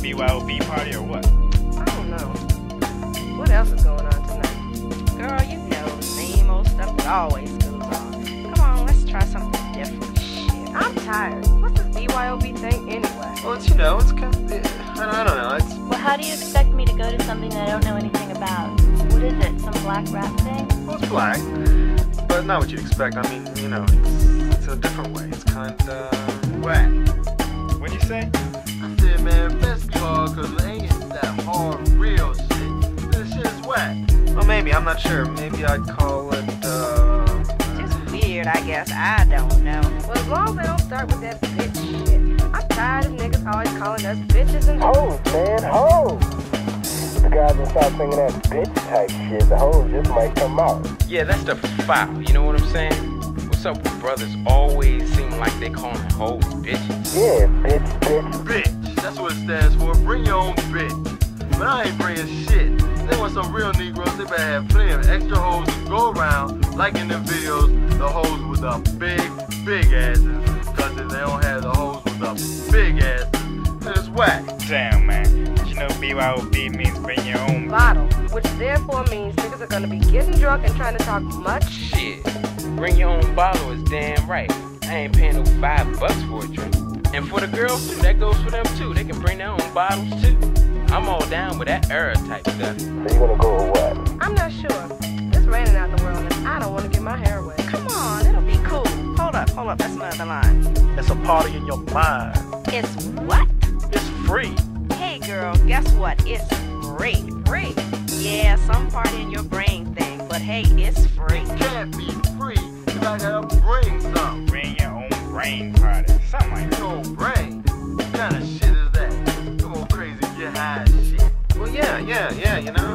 or what? I don't know. What else is going on tonight? Girl, you know the same old stuff that always goes on. Come on, let's try something different. Shit. I'm tired. What's this BYOB thing anyway? Well, it's, you know, it's kind of, I don't, I don't know. It's, Well, how do you expect me to go to something that I don't know anything about? What is it? Some black rap thing? well, it's black, but not what you'd expect. I mean, you know, it's, it's a different way. It's kind of whack. What'd you say? I said, man, best call, cause it ain't that hard, real shit. This shit is whack. Well, maybe, I'm not sure. Maybe I'd call it, uh... Just weird, I guess. I don't know. Well, as long as they don't start with that bitch shit. I'm tired of niggas always calling us bitches and Hoes, man, hoes. The guys will start singing that bitch type shit. The hoes just might come out. Yeah, that's the foul. You know what I'm saying? What's up with brothers always seem like they calling hoes bitches? Yeah, bitch, bitch. bitch. That's what it stands for. Bring your own bitch. But I ain't bringing shit. They want some real Negroes. They better have plenty of extra hoes to go around, like in the videos, the hoes with the big, big asses. Cause if they don't have the hoes with the big asses, then it's whack. Damn, man. You know BYOB means bring your own. bottle, which therefore means niggas are gonna be getting drunk and trying to talk much Shit. Bring your own bottle is damn right. I ain't paying no five bucks for a drink. And for the girls too, that goes for them too. They can bring their own bottles too. I'm all down with that era type stuff. So you gonna go or what? I'm not sure. It's raining out in the world and I don't want to get my hair wet. Come on, it'll be cool. Hold up, hold up, that's another line. It's a party in your mind. It's what? It's free. Hey girl, guess what? It's free. Free. Yeah, some part in your brain thing, but hey, it's free. It can't be free if I gotta bring some. Bring your own brain party. Something like that. Your own brain. What kind of shit is that? Come on, crazy, get high shit. Well, yeah, yeah, yeah, you know.